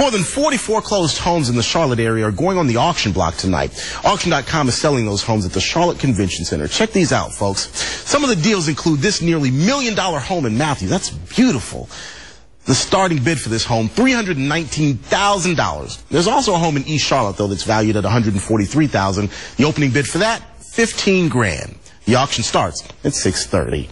More than 40 foreclosed homes in the Charlotte area are going on the auction block tonight. Auction.com is selling those homes at the Charlotte Convention Center. Check these out, folks. Some of the deals include this nearly million dollar home in Matthews. That's beautiful. The starting bid for this home, $319,000. There's also a home in East Charlotte, though, that's valued at $143,000. The opening bid for that, 15 grand. The auction starts at 630.